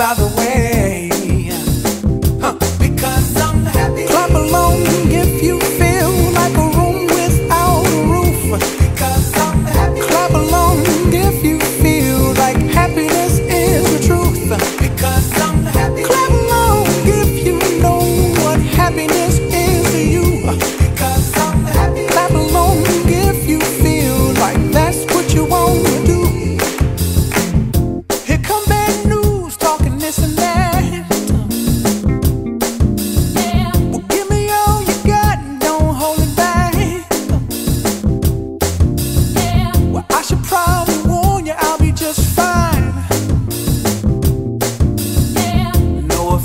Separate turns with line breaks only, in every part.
by the way.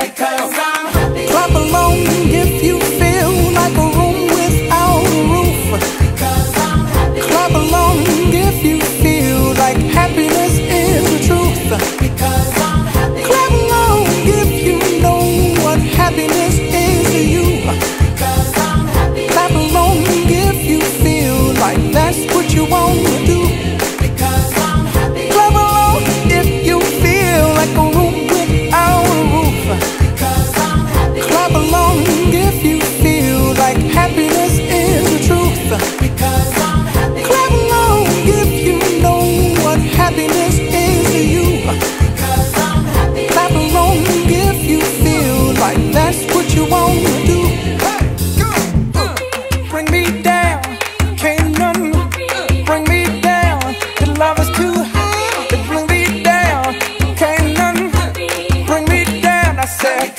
Because I'm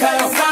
because I'm